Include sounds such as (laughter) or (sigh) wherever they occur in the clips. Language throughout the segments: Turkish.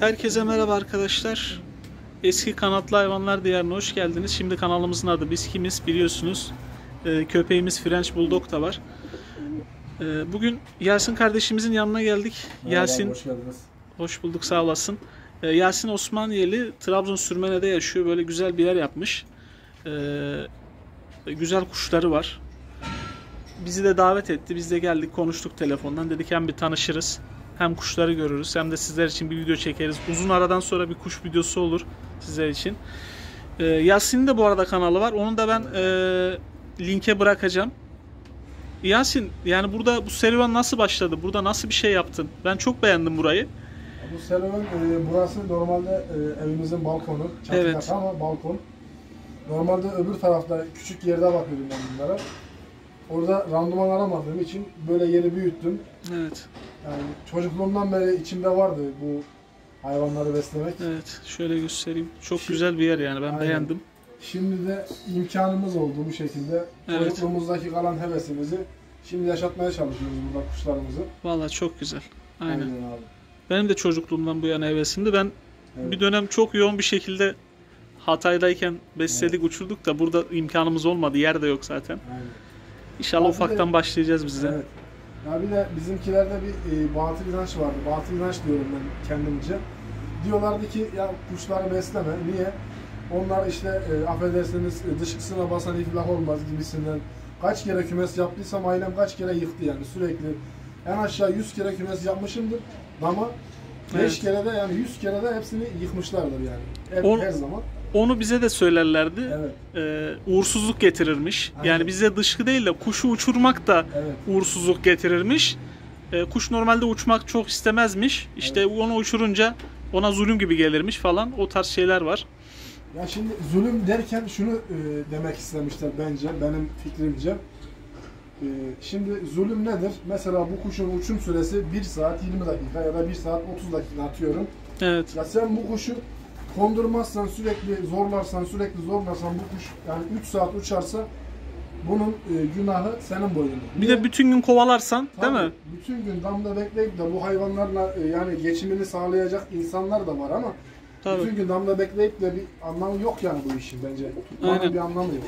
Herkese merhaba arkadaşlar. Eski Kanatlı Hayvanlar Diyarı'na hoş geldiniz. Şimdi kanalımızın adı Biz Kimiz biliyorsunuz. Ee, köpeğimiz French Bulldog da var. Ee, bugün Yasin kardeşimizin yanına geldik. Yasin Hoş geldiniz. hoş bulduk sağ olasın. Ee, Yasin Osmaniyeli Trabzon Sürmene'de yaşıyor. Böyle güzel bir yer yapmış. Ee, güzel kuşları var. Bizi de davet etti. Biz de geldik konuştuk telefondan. Dedik hem bir tanışırız. Hem kuşları görürüz hem de sizler için bir video çekeriz. Uzun aradan sonra bir kuş videosu olur sizler için. Ee, Yasin'in de bu arada kanalı var. Onu da ben e, linke bırakacağım. Yasin yani burada bu serüven nasıl başladı? Burada nasıl bir şey yaptın? Ben çok beğendim burayı. Bu serüven e, burası normalde e, evimizin balkonu. Çatı Evet. ama balkon. Normalde öbür tarafta küçük yerde bakıyordum ben bunlara. Orada randıman aramadığım için böyle yeri büyüttüm. Evet. Yani çocukluğumdan beri içimde vardı bu hayvanları beslemek. Evet. Şöyle göstereyim. Çok Şimdi- güzel bir yer yani. Ben Aynen. beğendim. Şimdi de imkanımız oldu bu şekilde. Evet. Çocukluğumuzdaki kalan hevesimizi şimdi yaşatmaya çalışıyoruz burada kuşlarımızı. Vallahi çok güzel. Aynen. abi. Benim de çocukluğumdan bu yana hevesimdi. Ben Evet. bir dönem çok yoğun bir şekilde Hatay'dayken besledik, uçurduk da burada imkanımız olmadı. Yer de yok zaten. Aynen. İnşallah Abi de- ufaktan başlayacağız biz de. Evet. Ya bir de bizimkilerde bir e, batıl inanç vardı. Batıl inanç diyorum ben kendimce. Diyorlardı ki ya kuşları besleme. Niye? Onlar işte e, affedersiniz e, dışkısına basan iflah olmaz gibisinden. Kaç kere kümes yaptıysam ailem kaç kere yıktı yani sürekli. En aşağı 100 kere kümes yapmışımdır. Ama 5 Evet. kere de yani 100 kere de hepsini yıkmışlardır yani. Hep, On- her zaman. Onu bize de söylerlerdi. Evet. Ee, uğursuzluk getirirmiş. Aynen. Yani bize dışkı değil de kuşu uçurmak da Evet. uğursuzluk getirirmiş. Ee, kuş normalde uçmak çok istemezmiş. İşte onu uçurunca ona zulüm gibi gelirmiş falan. O tarz şeyler var. Ya şimdi zulüm derken şunu e, demek istemişler bence, benim fikrimce. E, şimdi zulüm nedir? Mesela bu kuşun uçum süresi 1 saat 20 dakika ya da 1 saat 30 dakika atıyorum. Evet. Ya sen bu kuşu kondurmazsan, sürekli zorlarsan, sürekli zorlarsan bu kuş yani 3 saat uçarsa bunun e, günahı senin boynunda. Bir de bütün gün kovalarsan değil Tabii, mi? Bütün gün damda bekleyip de bu hayvanlarla e, yani geçimini sağlayacak insanlar da var ama Tabii. bütün gün damda bekleyip de bir anlamı yok yani bu işin bence. Tutmanın Aynen. bir anlamı yok.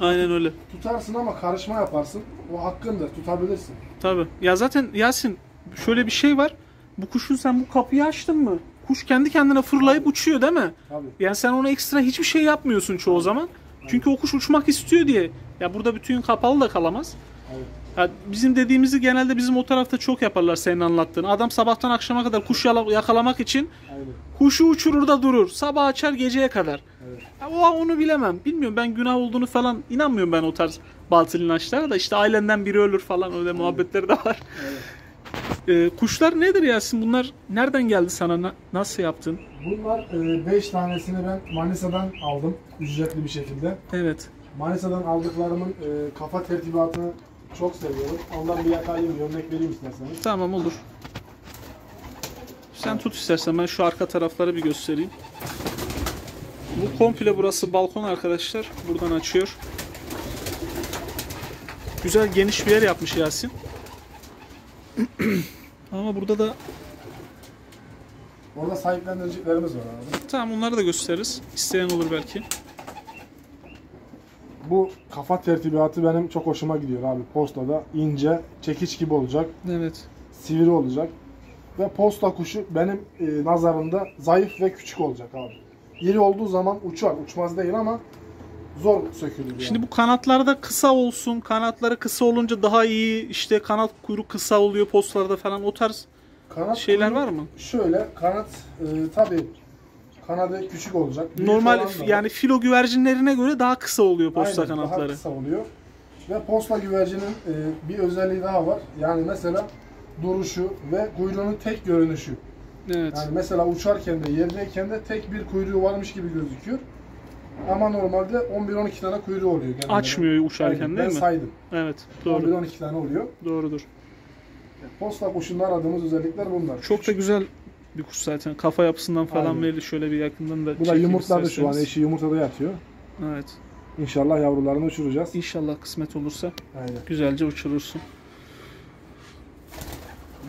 Aynen öyle. Tutarsın ama karışma yaparsın. O hakkındır. Tutabilirsin. Tabii. Ya zaten Yasin şöyle bir şey var. Bu kuşun sen bu kapıyı açtın mı? Kuş kendi kendine fırlayıp uçuyor değil mi? Tabii. Yani sen ona ekstra hiçbir şey yapmıyorsun çoğu zaman. Çünkü o kuş uçmak istiyor diye. Ya burada bütün kapalı da kalamaz. Evet. Ya bizim dediğimizi genelde bizim o tarafta çok yaparlar senin anlattığın. Adam sabahtan akşama kadar kuş yakalamak için Aynen. kuşu uçurur da durur. Sabah açar geceye kadar. Evet. Ya o onu bilemem. Bilmiyorum ben günah olduğunu falan inanmıyorum ben o tarz batıl inançlara da işte ailenden biri ölür falan öyle muhabbetleri de var. Evet. Ee, kuşlar nedir Yasin? Bunlar nereden geldi sana? Na- nasıl yaptın? Bunlar 5 tanesini ben Manisa'dan aldım. Ücretli bir şekilde. Evet. Manisa'dan aldıklarımın e, kafa tertibatını çok seviyorum. Ondan bir yakayım, bir örnek vereyim isterseniz. Tamam olur. Sen tut istersen ben şu arka tarafları bir göstereyim. Bu komple burası balkon arkadaşlar. Buradan açıyor. Güzel geniş bir yer yapmış Yasin. Ama burada da Orada sahiplendiricilerimiz var abi. tamam onları da gösteririz. İsteyen olur belki. Bu kafa tertibatı benim çok hoşuma gidiyor abi. Postada ince, çekiç gibi olacak. Evet. sivri olacak. Ve posta kuşu benim e, nazarımda zayıf ve küçük olacak abi. İri olduğu zaman uçar. Uçmaz değil ama zor sökülür yani. Şimdi bu kanatlarda kısa olsun. Kanatları kısa olunca daha iyi. İşte kanat kuyruk kısa oluyor postlarda falan. O tarz kanat şeyler kuyruğu var mı? Şöyle kanat e, tabi kanadı küçük olacak. Büyük Normal yani filo güvercinlerine göre daha kısa oluyor posta Aynen, Daha kanatları. kısa oluyor. Ve posta güvercinin e, bir özelliği daha var. Yani mesela duruşu ve kuyruğunun tek görünüşü. Evet. Yani mesela uçarken de yerdeyken de tek bir kuyruğu varmış gibi gözüküyor. Ama normalde 11-12 tane kuyruğu oluyor. genelde. Açmıyor uçarken Aynen, değil ben mi? saydım. Evet. Doğru. 11-12 tane oluyor. Doğrudur. Posta kuşunda aradığımız özellikler bunlar. Çok da güzel bir kuş zaten. Kafa yapısından falan Aynen. belli. Şöyle bir yakından da Bu da çekeyim yumurtladı şu an. isterseniz. Eşi yumurtada yatıyor. Evet. İnşallah yavrularını uçuracağız. İnşallah kısmet olursa Aynen. güzelce uçurursun.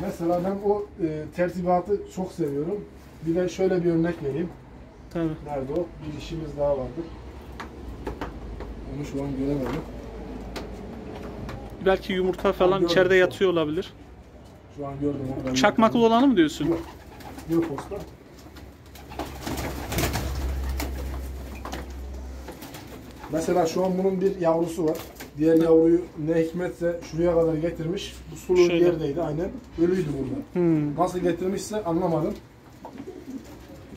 Mesela ben o e, tertibatı çok seviyorum. Bir de şöyle bir örnek vereyim. Tabii. Nerede o? Bir işimiz daha vardı. Onu şu an göremedim. Belki yumurta falan Gördüm. içeride yatıyor olabilir. Şu an gördüm onu. Ben Çakmaklı olanı mı diyorsun? Yok. Yok posta. Mesela şu an bunun bir yavrusu var. Diğer yavruyu ne hikmetse şuraya kadar getirmiş. Bu sulu Şöyle. yerdeydi aynen. Ölüydü burada. Hmm. Nasıl getirmişse anlamadım.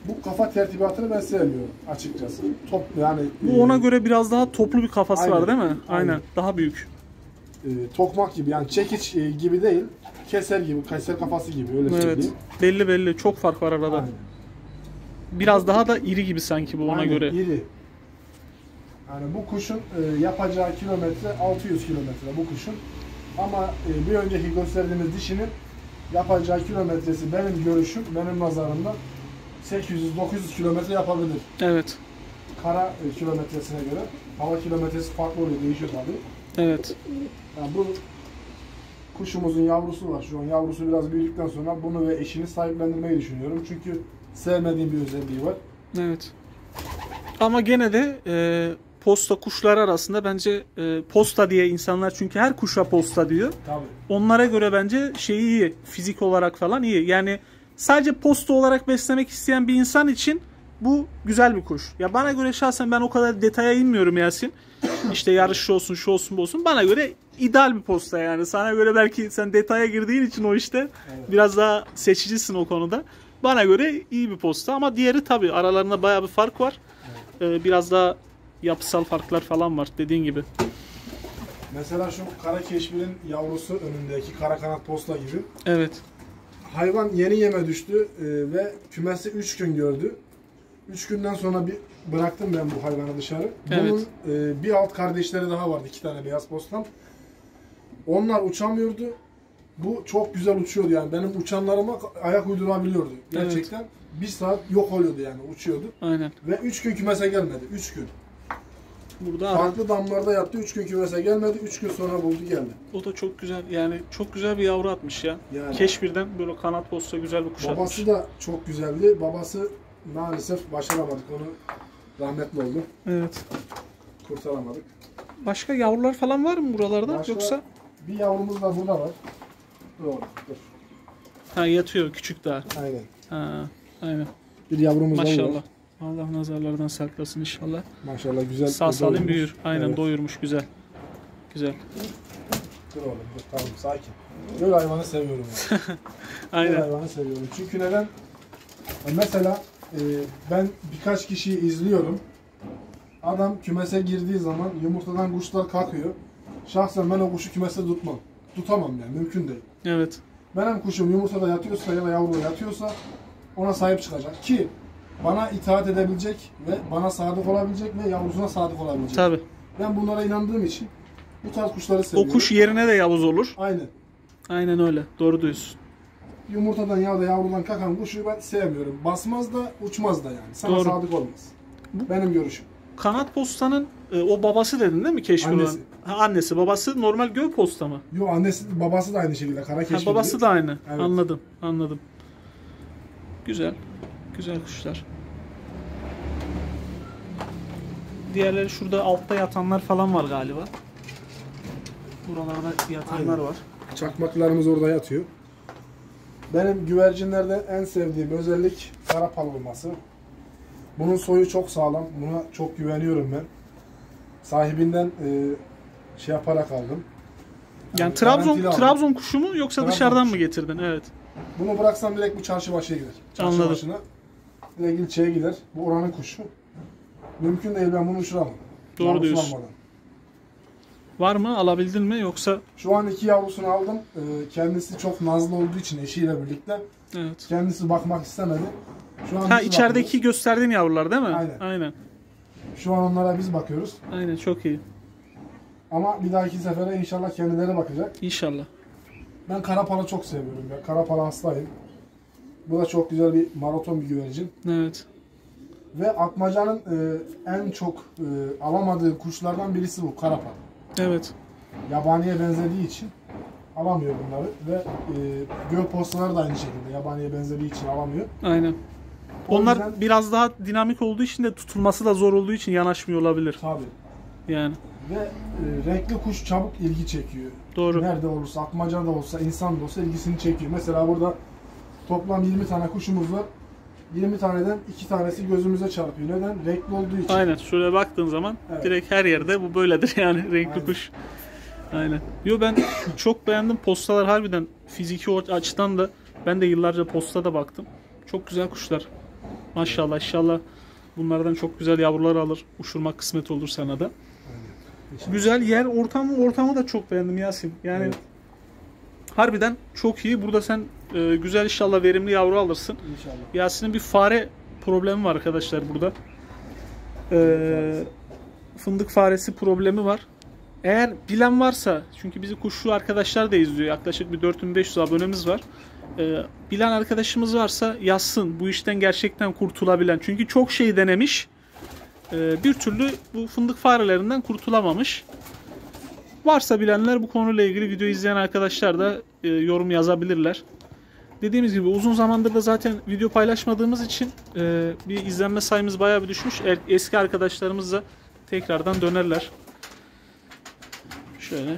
Bu kafa tertibatını ben sevmiyorum açıkçası. Top yani Bu ona göre biraz daha toplu bir kafası Aynen. var değil mi? Aynen. Aynen. Daha büyük. e, tokmak gibi yani çekiç e, gibi değil. Keser gibi, keser kafası gibi öyle Evet. söyleyeyim. Belli belli. Çok fark var arada. Aynen. Biraz daha da iri gibi sanki bu ona Aynen, göre. iri. Yani bu kuşun e, yapacağı kilometre 600 kilometre bu kuşun. Ama e, bir önceki gösterdiğimiz dişinin yapacağı kilometresi benim görüşüm, benim nazarımda 800-900 kilometre yapabilir. Evet. Kara e, kilometresine göre. Hava kilometresi farklı oluyor, değişiyor tabii. Evet. Yani bu kuşumuzun yavrusu var. Şu an yavrusu biraz büyüdükten sonra bunu ve eşini sahiplendirmeyi düşünüyorum. Çünkü sevmediğim bir özelliği var. Evet. Ama gene de e, posta kuşları arasında bence e, posta diye insanlar çünkü her kuşa posta diyor. Tabii. Onlara göre bence şeyi iyi. Fizik olarak falan iyi. Yani sadece posta olarak beslemek isteyen bir insan için bu güzel bir kuş. Ya bana göre şahsen ben o kadar detaya inmiyorum Yasin. (clears throat) İşte yarışçı olsun, şu olsun, bu olsun. Bana göre ideal bir posta yani. Sana göre belki sen detaya girdiğin için o işte Evet. biraz daha seçicisin o konuda. Bana göre iyi bir posta ama diğeri tabii aralarında bayağı bir fark var. Ee, biraz daha yapısal farklar falan var dediğin gibi. Mesela şu kara keşbirin yavrusu önündeki kara kanat posta gibi. Evet. Hayvan yeni yeme düştü e, ve kümesi 3 gün gördü. 3 günden sonra bir bıraktım ben bu hayvanı dışarı. Bunun e, bir alt kardeşleri daha vardı. iki tane beyaz postam. Onlar uçamıyordu. Bu çok güzel uçuyordu yani. Benim uçanlarıma ayak uydurabiliyordu. Gerçekten bir saat yok oluyordu yani uçuyordu. Aynen. Ve 3 gün kümese gelmedi. 3 gün. Burada ara- Farklı damlarda yattı. 3 gün kümese gelmedi. 3 gün sonra buldu geldi. O da çok güzel. Yani çok güzel bir yavru atmış ya. Yani. Keşbirden böyle kanat posta güzel bir kuş atmış. Babası da çok güzeldi. Babası maalesef başaramadık. Onu rahmetli oldu. Evet. Kurtaramadık. Başka yavrular falan var mı buralarda Başka- yoksa? Bir yavrumuz da burada var. Doğru. Dur. Ha yatıyor küçük daha. Aynen. Ha, aynen. Bir yavrumuz da Maşallah. var. Allah nazarlardan saklasın inşallah. Maşallah güzel. Sağ salim büyür. Aynen Evet. doyurmuş güzel. Güzel. Dur oğlum dur tamam sakin. Böyle hayvanı seviyorum. Yani. (laughs) Böyle Aynen. hayvanı seviyorum. Çünkü neden? E, Mesela e, ben birkaç kişiyi izliyorum. Adam kümese girdiği zaman yumurtadan kuşlar kalkıyor. Şahsen ben o kuşu kümeste tutmam. Tutamam yani mümkün değil. Evet. Benim kuşum yumurtada yatıyorsa ya da yavruda yatıyorsa ona sahip çıkacak ki bana itaat edebilecek ve bana sadık olabilecek ve yavrusuna sadık olabilecek. Tabi. Ben bunlara inandığım için bu tarz kuşları O seviyorum. kuş yerine de yavuz olur. Aynen. Aynen öyle. Doğru diyorsun. Yumurtadan ya da yavrudan kakan kuşu ben sevmiyorum. Basmaz da uçmaz da yani. Sana Doğru. sadık olmaz. Benim görüşüm. Kanat postanın e, o babası dedin değil mi keşfin Annesi. olan? Ha, annesi. Babası normal göğ posta mı? Yo annesi babası da aynı şekilde kara Ha, keşfedildi. babası da aynı. Evet. Anladım. Anladım. Güzel. Güzel kuşlar. Diğerleri şurada altta yatanlar falan var galiba. Buralarda yatanlar Aynen. var. Çakmaklarımız orada yatıyor. Benim güvercinlerde en sevdiğim özellik kara pal olması. Bunun soyu çok sağlam. Buna çok güveniyorum ben. Sahibinden e, şey yaparak aldım. Yani Trabzon garantili aldım. Trabzon kuşu mu yoksa Trabzon dışarıdan mı kuşu. getirdin? Evet. Bunu bıraksam direkt bu çarşı başına gider. Çarşı Anladım. başına. Direkt ilçeye gider. Bu oranın kuşu. Mümkün değil ben bunu uçuramam. Doğru diyorsun. almadan. Var mı? Alabildin mi yoksa Şu an iki yavrusunu aldım. Ee, kendisi çok nazlı olduğu için eşiyle birlikte. evet. Kendisi bakmak istemedi. Şu an Ha biz içerideki bakıyoruz. gösterdiğin yavrular değil mi? Aynen. Aynen. Şu an onlara biz bakıyoruz. Aynen çok iyi. Ama bir dahaki sefere inşallah kendileri bakacak. İnşallah. Ben Karapal'ı çok seviyorum ya. Karapal'a hastayım. Bu da çok güzel bir maraton bir güvercin. Evet. Ve Atmaca'nın e, en çok e, alamadığı kuşlardan birisi bu Karapal. Evet. Yabaniye benzediği için alamıyor bunları ve e, göl postaları da aynı şekilde yabaniye benzediği için alamıyor. Aynen. O Onlar yüzden- biraz daha dinamik olduğu için de tutulması da zor olduğu için yanaşmıyor olabilir. Tabii. Yani Ve e, renkli kuş çabuk ilgi çekiyor. doğru. Nerede olursa, atmaca da olsa, insan da olsa ilgisini çekiyor. Mesela burada toplam 20 tane kuşumuz var. 20 taneden 2 tanesi gözümüze çarpıyor. Neden? Renkli olduğu için. Aynen. Şöyle baktığın zaman Evet. direkt her yerde bu böyledir (laughs) yani renkli Aynen. kuş. Aynen. Yo ben çok beğendim postalar harbiden fiziki açıdan da ben de yıllarca postada baktım. Çok güzel kuşlar. Maşallah inşallah bunlardan çok güzel yavrular alır. Uçurmak kısmet olur sana da. Güzel yer ortamı ortamı da çok beğendim Yasin. Yani Evet. Harbiden çok iyi. Burada sen e, güzel inşallah verimli yavru alırsın. İnşallah. Yasin'in bir fare problemi var arkadaşlar burada. Ee, fındık faresi problemi var. Eğer bilen varsa, çünkü bizi kuşçu arkadaşlar da izliyor. Yaklaşık bir 4500 abonemiz var. Ee, bilen arkadaşımız varsa yazsın. Bu işten gerçekten kurtulabilen. Çünkü çok şey denemiş. Ee, bir türlü bu fındık farelerinden kurtulamamış. Varsa bilenler bu konuyla ilgili video izleyen arkadaşlar da e, yorum yazabilirler. Dediğimiz gibi uzun zamandır da zaten video paylaşmadığımız için e, bir izlenme sayımız bayağı bir düşmüş. Eski arkadaşlarımız da tekrardan dönerler. Şöyle.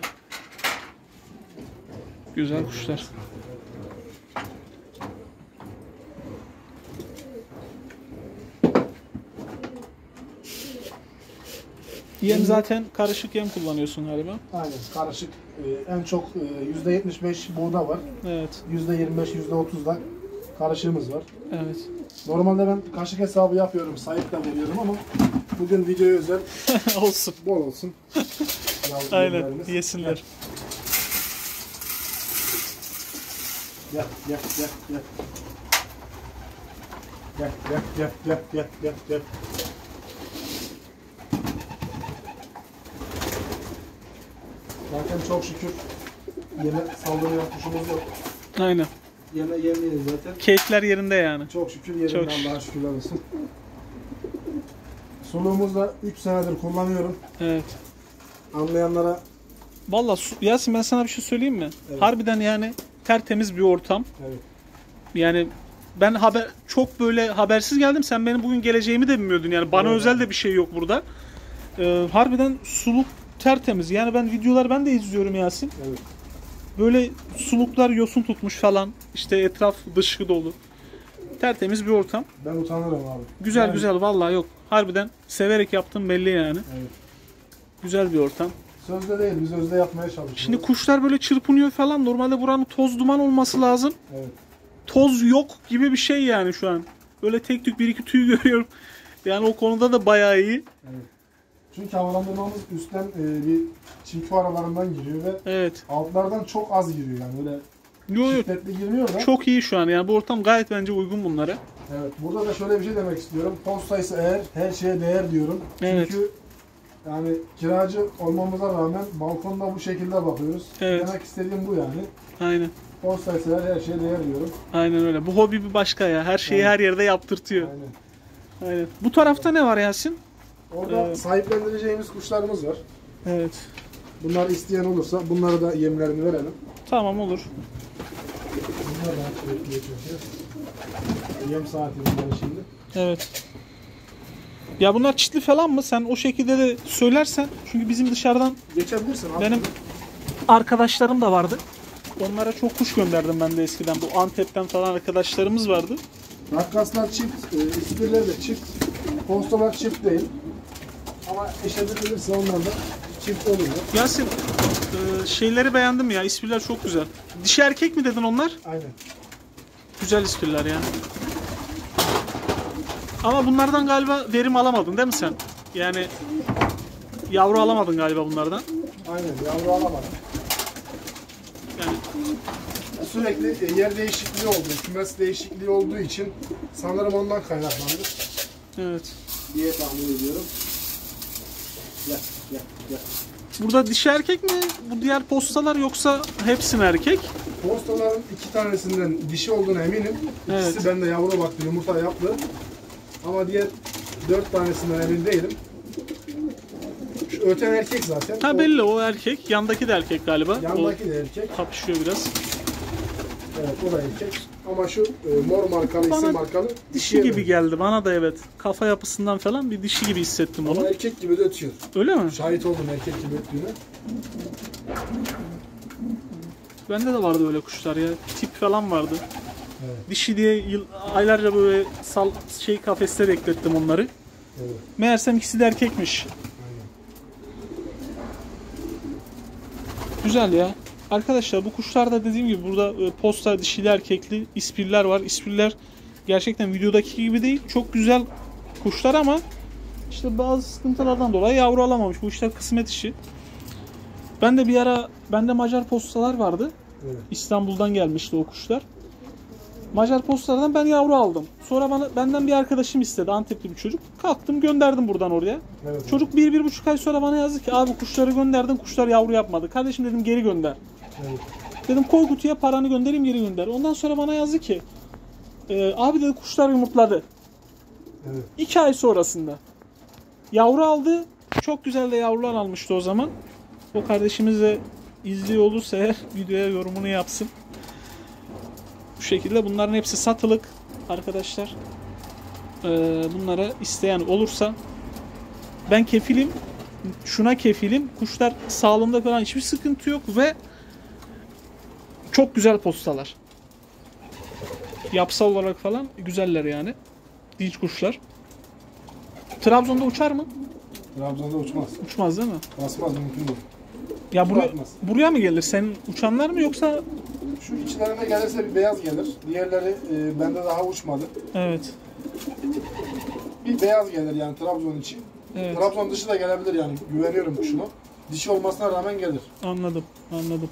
Güzel kuşlar. Yem zaten karışık yem kullanıyorsun galiba. Aynen. Karışık. e, en çok e, %75 buğda var. Evet. %25, %30 da karışığımız var. Evet. Normalde ben kaşık hesabı yapıyorum, sayıp da veriyorum ama bugün videoya özel (laughs) Olsun. bol olsun. (laughs) Aynen. Yesinler. Gel, gel, gel, gel. Gel, gel, gel, gel, gel, gel, gel. Zaten çok şükür yeme saldırıyan kuşumuz yok. Aynen. Yeme yemeyiz zaten. Keyifler yerinde yani. Çok şükür yerinde Çok şükür. Allah'a şükürler olsun. Suluğumuzu da 3 senedir kullanıyorum. Evet. Anlayanlara Valla Yasin ben sana bir şey söyleyeyim mi? Evet. Harbiden yani tertemiz bir ortam. evet. Yani ben haber çok böyle habersiz geldim. Sen benim bugün geleceğimi de bilmiyordun. Yani bana Evet. özel de bir şey yok burada. Ee, harbiden suluk tertemiz. Yani ben videolar ben de izliyorum Yasin. Evet. Böyle suluklar yosun tutmuş falan. İşte etraf dışkı dolu. Tertemiz bir ortam. Ben utanırım abi. Güzel Yani- güzel vallahi yok. Harbiden severek yaptım belli yani. Evet. Güzel bir ortam. Sözde değil, biz özde yapmaya çalışıyoruz. Şimdi kuşlar böyle çırpınıyor falan. Normalde buranın toz duman olması lazım. Evet. toz yok gibi bir şey yani şu an. Böyle tek tük bir iki tüy (laughs) görüyorum. Yani o konuda da bayağı iyi. Çünkü havalandırmamız üstten e, bir çift aralarından giriyor ve Evet. altlardan çok az giriyor yani öyle Yo, yo, şiddetli girmiyor da. çok iyi şu an. Yani bu ortam gayet bence uygun bunlara. Evet. Burada da şöyle bir şey demek istiyorum. Post sayısı eğer her şeye değer diyorum. Evet. Çünkü yani kiracı olmamıza rağmen balkonda bu şekilde bakıyoruz. Evet. Demek istediğim bu yani. Aynen. Post sayısı eğer her şeye değer diyorum. Aynen öyle. Bu hobi bir başka ya. Her şeyi Evet. her yerde yaptırtıyor. Aynen. Aynen. Bu tarafta ne var Yasin? Orada Evet. sahiplendireceğimiz kuşlarımız var. Evet. Bunlar isteyen olursa bunları da yemlerini verelim. Tamam olur. Bunlar da bekliyor çünkü. Yem saati şimdi. Evet. Ya bunlar çitli falan mı? Sen o şekilde de söylersen. Çünkü bizim dışarıdan Geçebilirsin abi. benim arkadaşlarım da vardı. Onlara çok kuş gönderdim ben de eskiden. Bu Antep'ten falan arkadaşlarımız vardı. Rakkaslar çift, e, ispirler de çift. Postalar çift değil. Ama eşledebilirse onlar da çift olur. Yasin e, şeyleri beğendim ya. İspirler çok güzel. Dişi erkek mi dedin onlar? Aynen. Güzel ispirler ya. Ama bunlardan galiba verim alamadın değil mi sen? Yani yavru alamadın galiba bunlardan. Aynen. Yavru alamadım. Yani Sürekli e, yer değişikliği oldu. Kümes değişikliği olduğu için sanırım ondan kaynaklandı evet. diye tahmin ediyorum. Gel, gel, gel. Burada dişi erkek mi bu diğer postalar yoksa hepsi mi erkek? Postaların iki tanesinden dişi olduğuna eminim. Evet. İkisi bende yavru baktı, yumurta yaptı. Ama diğer dört tanesinden emin değilim. Şu öten erkek zaten. Ha O belli o erkek. Yandaki de erkek galiba. Yandaki de erkek. O kapışıyor biraz. Evet o da erkek. Ama şu e, mor markalı, Bana isim markalı Dişi gibi geldi bana da evet. Kafa yapısından falan bir dişi gibi hissettim Ama onu. erkek gibi de ötüyor. Öyle mi? Şahit oldum erkek gibi öttüğüne. Bende de vardı öyle kuşlar ya. Tip falan vardı. Evet. Dişi diye yıl, aylarca böyle sal şey kafeste beklettim onları. Evet. Meğersem ikisi de erkekmiş. Aynen. Güzel ya. Arkadaşlar bu kuşlarda dediğim gibi burada e, posta dişili erkekli ispirler var. İspirler gerçekten videodaki gibi değil. Çok güzel kuşlar ama işte bazı sıkıntılardan dolayı yavru alamamış. Bu işler kısmet işi. Ben de bir ara bende Macar postalar vardı. Evet. İstanbul'dan gelmişti o kuşlar. Macar postalardan ben yavru aldım. Sonra bana benden bir arkadaşım istedi Antepli bir çocuk. Kalktım gönderdim buradan oraya. Evet. Çocuk bir, bir buçuk ay sonra bana yazdı ki abi kuşları gönderdin kuşlar yavru yapmadı. Kardeşim dedim geri gönder. Evet. Dedim koy kutuya paranı göndereyim geri gönder. Ondan sonra bana yazdı ki "E, abi dedi kuşlar yumurtladı. Evet. İki ay sonrasında. Yavru aldı. Çok güzel de yavrular almıştı o zaman. O kardeşimiz de izliyor olursa eğer (laughs) videoya yorumunu yapsın. Bu şekilde bunların hepsi satılık arkadaşlar. Ee, bunlara isteyen olursa ben kefilim. Şuna kefilim. Kuşlar sağlığında falan hiçbir sıkıntı yok ve çok güzel postalar. Yapısal olarak falan güzeller yani. Dinç kuşlar. Trabzon'da uçar mı? Trabzon'da uçmaz. Uçmaz değil mi? Basmaz mümkün değil. Ya buraya, Uçmaz. buraya mı gelir? Senin uçanlar mı yoksa? Şu içlerine gelirse bir beyaz gelir. Diğerleri e, bende daha uçmadı. Evet. Bir beyaz gelir yani Trabzon için. Evet. Trabzon dışı da gelebilir yani. Güveniyorum kuşuna. Dişi olmasına rağmen gelir. Anladım. Anladım.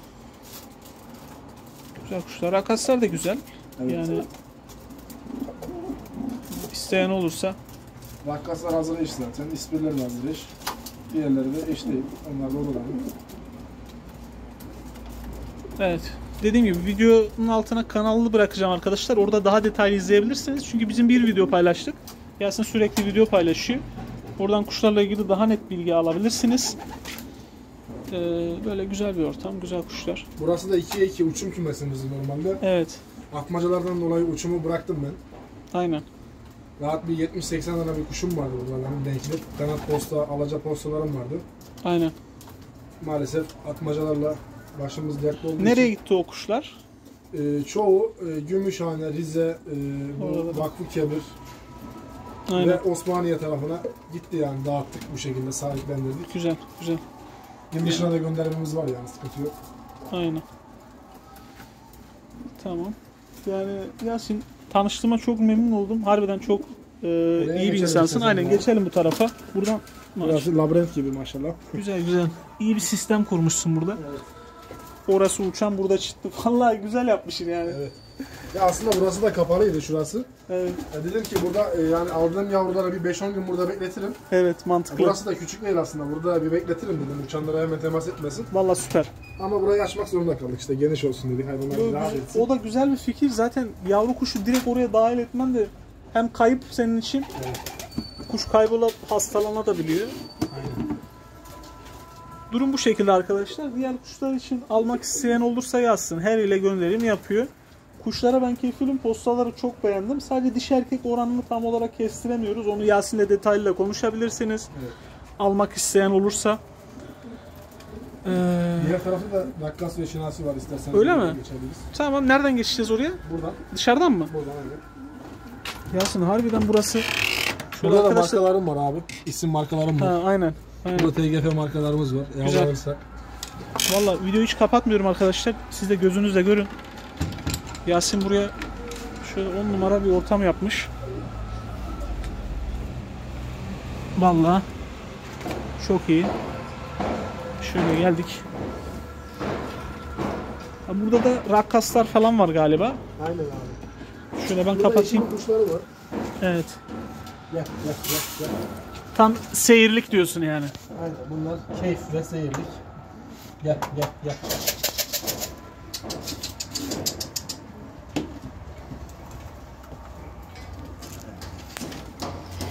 Güzel kuşlar. Akaslar da güzel. Evet. Yani isteyen olursa Rakkaslar hazır eş zaten. İspirler de hazır eş. Diğerleri de eş değil. Onlar da olur abi. Evet. Dediğim gibi videonun altına kanalını bırakacağım arkadaşlar. Orada daha detaylı izleyebilirsiniz. Çünkü bizim bir video paylaştık. Yasin sürekli video paylaşıyor. Oradan kuşlarla ilgili daha net bilgi alabilirsiniz. Ee, böyle güzel bir ortam, güzel kuşlar. Burası da 2'ye 2 uçum kümesimiz normalde. Evet, Atmacalardan dolayı uçumu bıraktım ben. aynen. Rahat bir 70-80 tane bir kuşum vardı burada benim denkli. Kanat posta, alaca postalarım vardı. Aynen. Maalesef atmacalarla başımız dertli olduğu Nereye için. gitti o kuşlar? Ee, çoğu e, Gümüşhane, Rize, e. Vakfı Kebir Aynen. ve Osmaniye tarafına gitti yani dağıttık bu şekilde sahiplendirdik. Güzel, güzel. Yurt dışına da göndermemiz var yani sıkıntı yok. Aynen. Tamam. Yani Yasin tanıştığıma çok memnun oldum. Harbiden çok e, iyi bir geçelim insansın. Aynen ya. geçelim bu tarafa. Buradan Burası labirent gibi maşallah. güzel güzel. İyi bir sistem kurmuşsun burada. Evet. Orası uçan burada çıktı. (laughs) Vallahi güzel yapmışsın yani. Evet. Ya aslında burası da kapalıydı şurası. Evet, Ya dedim ki burada e, yani aldığım yavruları bir 5-10 gün burada bekletirim. evet Ya mantıklı. burası da küçük değil aslında. Burada bir bekletirim dedim. Uçanlara hemen temas etmesin. Vallahi süper. Ama burayı açmak zorunda kaldık işte. Geniş olsun dedik. Hayvanlar Yo, rahat etsin. O da güzel bir fikir. Zaten yavru kuşu direkt oraya dahil etmen de hem kayıp senin için Evet. kuş kaybolup hastalanabiliyor. Aynen. Durum bu şekilde arkadaşlar. Diğer kuşlar için almak isteyen olursa yazsın. Her ile gönderim yapıyor. Kuşlara ben kefilim. Postaları çok beğendim. Sadece dişi erkek oranını tam olarak kestiremiyoruz. Onu Yasin'le detaylı konuşabilirsiniz. Evet. Almak isteyen olursa. Ee, Diğer tarafta da Rakkas ve Şinasi var istersen. Öyle mi? Geçebiliriz. tamam nereden geçeceğiz oraya? Buradan. Dışarıdan mı? Buradan evet. Yasin harbiden burası. Şöyle Burada da arkadaşlar- markalarım var abi. İsim markalarım var. Ha, aynen. aynen. Burada TGF markalarımız var. Güzel. Valla videoyu hiç kapatmıyorum arkadaşlar. Siz de gözünüzle görün. Yasin buraya şöyle 10 numara bir ortam yapmış. Valla çok iyi. Şöyle geldik. Burada da rakkaslar falan var galiba. Aynen abi. Şöyle ben Burada kapatayım. eşim kuşları var. Evet. Gel gel gel gel. Tam seyirlik diyorsun yani. Aynen bunlar keyif ve seyirlik. Gel gel gel.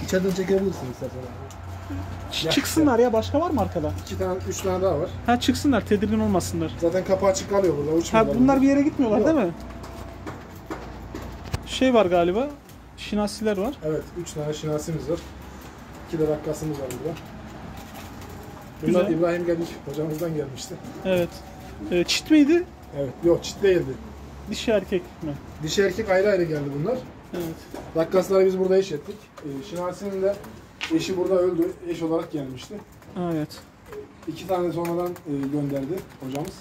İçeriden çekebilirsin istersen. Ç-. Çıksınlar ya başka var mı arkada? İki tane, üç tane daha var. Ha çıksınlar tedirgin olmasınlar. Zaten kapı açık kalıyor burada. Ha Uçmuyorlar. bunlar bir yere gitmiyorlar değil mi? Şey var galiba. Şinasiler var. Evet, üç tane şinasimiz var. İki de rakkasımız var burada. Güzel. Bunlar İbrahim Gedik hocamızdan gelmişti. Evet. Ee, çit miydi? Evet, yok çit değildi. Dişi erkek mi? Dişi erkek ayrı ayrı geldi bunlar. Evet. Rakkasları biz burada eş ettik. Ee, Şinasi'nin de eşi burada öldü. Eş olarak gelmişti. Evet. İki tane sonradan e, gönderdi hocamız.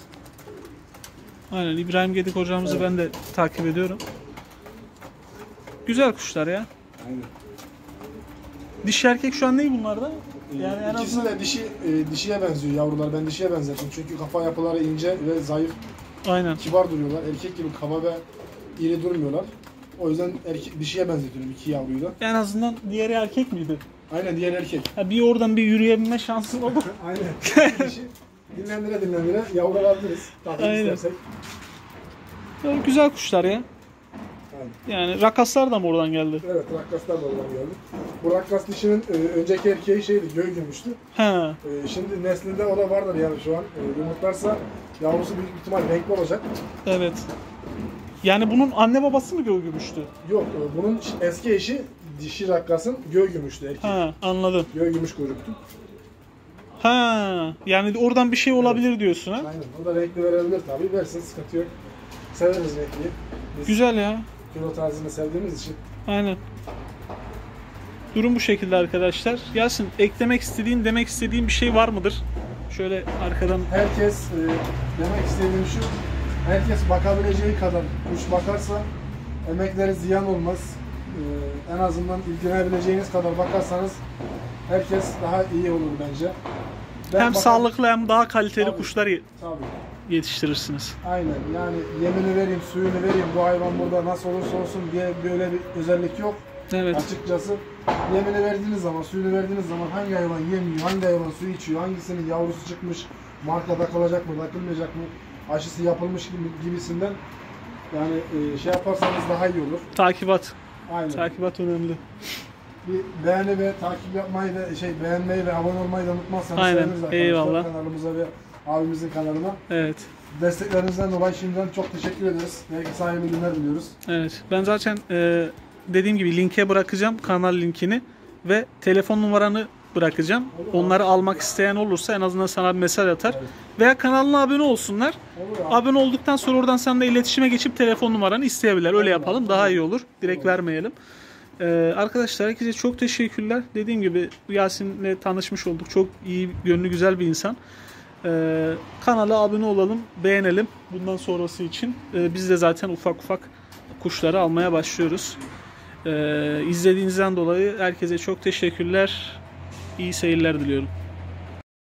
Aynen İbrahim Gedik hocamızı Evet. ben de takip ediyorum. Güzel kuşlar ya. Aynen. Dişi erkek şu an ne bunlarda? Yani en İkisi azından de dişi e, dişiye benziyor yavrular. Ben dişiye benzettim. Çünkü kafa yapıları ince ve zayıf, aynen. kibar duruyorlar. Erkek gibi kaba ve iri durmuyorlar. O yüzden erkek, dişiye benzetiyorum iki yavruyu da. En azından diğeri erkek miydi? Aynen diğer erkek. Ha, bir oradan bir yürüyebilme şansın oldu. (laughs) Aynen. dişi dinlendire dinlendire yavru alabiliriz. Tabii Aynen. istersek. Güzel kuşlar ya. Aynen. Yani rakaslar da mı oradan geldi? Evet, rakkaslar da oradan geldi. Bu rakkas dişinin e, önceki erkeği şeydi, göğü gümüştü. Ha. E, şimdi neslinde o da vardır yani şu an. E, yumurtlarsa yavrusu büyük ihtimal renkli olacak. Evet. Yani bunun anne babası mı göğü gümüştü? Yok, e, bunun eski eşi dişi rakkasın göğü gümüştü erkek. Ha anladım. Göğü gümüş kuyruktu. Ha yani oradan bir şey olabilir diyorsun ha? Aynen. O da renkli verebilir tabii. Versin, sıkıntı yok. Severiz renkliyi. Biz Güzel ya. kilo tarzını sevdiğimiz için. Aynen. Durum bu şekilde arkadaşlar. Yasin eklemek istediğin, demek istediğin bir şey var mıdır? Şöyle arkadan Herkes, e, demek istediğim şu, herkes bakabileceği kadar kuş bakarsa emekleri ziyan olmaz. E, en azından ilgilenebileceğiniz kadar bakarsanız herkes daha iyi olur bence. Ben hem bakar- sağlıklı hem daha kaliteli Tabii. kuşlar Tabii. yetiştirirsiniz. Aynen yani yemini vereyim, suyunu vereyim, bu hayvan burada nasıl olursa olsun diye böyle bir özellik yok. Evet. Açıkçası yemini verdiğiniz zaman, suyunu verdiğiniz zaman hangi hayvan yemiyor, hangi hayvan su içiyor, hangisinin yavrusu çıkmış, markada kalacak mı, takılmayacak mı, aşısı yapılmış gibi, gibisinden yani e, şey yaparsanız daha iyi olur. Takibat. Aynen. Takibat önemli. Bir beğeni ve takip yapmayı da şey beğenmeyi ve abone olmayı da unutmazsanız Aynen, seviniriz arkadaşlar eyvallah. kanalımıza ve abimizin kanalına. Evet. Desteklerinizden dolayı şimdiden çok teşekkür ederiz. Belki sahibi günler diliyoruz. Evet. Ben zaten e, dediğim gibi linke bırakacağım kanal linkini ve telefon numaranı bırakacağım. Onları almak isteyen olursa en azından sana bir mesaj atar. Veya kanalına abone olsunlar. Abone olduktan sonra oradan seninle iletişime geçip telefon numaranı isteyebilirler. Öyle yapalım. Daha iyi olur. Direkt vermeyelim. Ee, arkadaşlar herkese çok teşekkürler. Dediğim gibi Yasin'le tanışmış olduk. Çok iyi, gönlü güzel bir insan. Ee, kanala abone olalım, beğenelim. Bundan sonrası için Ee, biz de zaten ufak ufak kuşları almaya başlıyoruz. Ee, izlediğinizden dolayı herkese çok teşekkürler. İyi seyirler diliyorum.